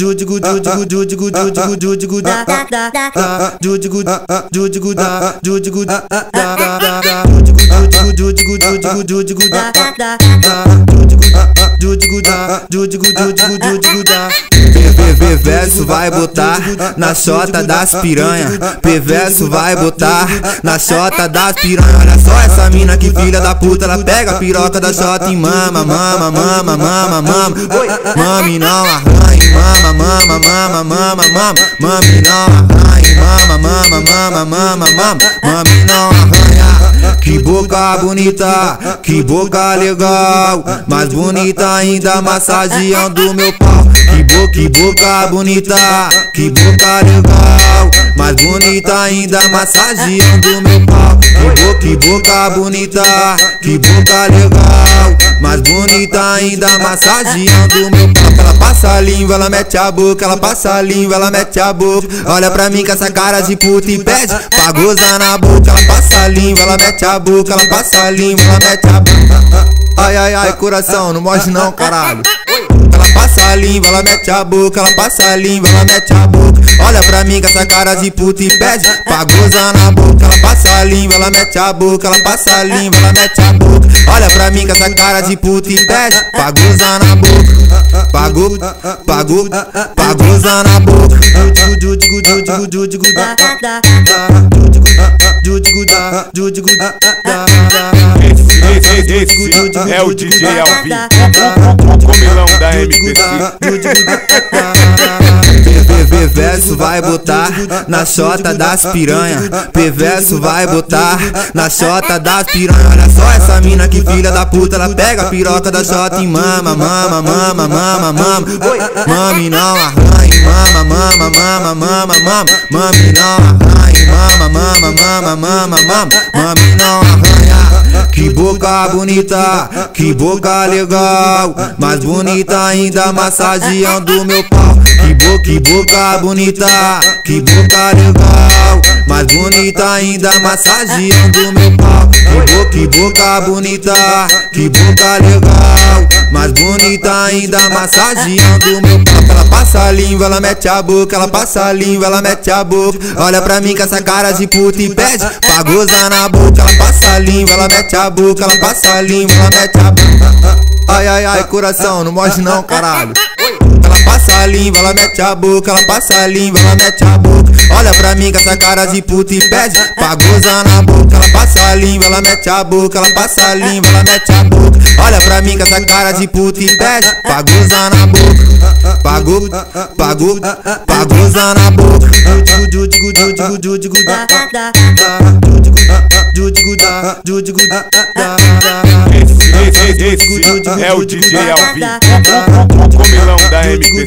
Judigu judigu judigu judigu judigu da da da da judigu judigu da judigu da da da judigu judigu judigu judigu da da da judigu judigu da judigu judigu judigu da PV verso vai botar na chota das piranha. Perverso vai botar na chota das piranha. Olha só essa mina que filha da puta, ela pega a piroca da chota e mama, mama, mama, mama, mama. Oi, mame não arranhe, mama, mama, mama, mama, mama. Mame não arranhe, mama, mama, mama, mama, mama. Mame não arranha. Que boca bonita, que boca legal. Mais bonita ainda massageando meu pau. Que boca, bonita, que boca legal. Mais bonita ainda massageando meu pau. Que boca, que boca bonita, que boca legal. Mais bonita ainda massageando meu pau. Ela passa a língua, ela mete a boca, ela passa a língua, ela mete a boca. Olha pra mim com essa cara de puta e pede pra gozar na boca. Ela passa a língua, ela mete a boca, ela passa a língua, ela mete a boca. Ai, ai, ai, coração, não morde não, caralho. Ela passa a língua, ela mete a boca, ela passa a língua, ela mete a boca. Olha pra mim com essa cara de puta e pede pra gozar na boca. Ela passa a língua, ela mete a boca, ela passa a língua, ela mete a boca. Olha pra mim com essa cara de puta e pede pra gozar na boca. Pagou, pagou, pra gozar na boca. Esse é o DJ Alvin, o comilão da MPC. PV verso vai botar na chota das piranha. Perverso vai botar na chota das piranha. Olha só essa mina que filha da puta, ela pega a piroca da chota e mama, mama, mama, mama, mama. Oi, mame não arranhe, mama, mama, mama, mama, mama. Mame não arranhe, mama, mama, mama, mama, mama. Mame não arranha. Que boca bonita, que boca legal. Mais bonita ainda massageando meu pau. Que boca, bonita, que boca legal. Mais bonita ainda massageando meu pau. Que boca, que boca bonita, que boca legal. Mais bonita ainda massageando meu pau. Ela passa a língua, ela mete a boca, ela passa a língua, ela mete a boca. Olha pra mim com essa cara de puta e pede pra gozar na boca. Ela passa a língua, ela mete a boca, ela passa a língua, ela mete a boca. Ai, ai, ai, coração, não morde não, caralho. Ela passa a língua, ela mete a boca, ela passa a língua, ela mete a boca. Olha pra mim com essa cara de puta e pede pra gozar na boca. Ela passa a língua, ela mete a boca, ela passa a língua, ela mete a boca. Olha pra mim com essa cara de puta e pede pra gozar na boca. Pagou, pagou, pra gozar na boca. Esse, esse, esse é o DJ Alvin, o comilão da MPC.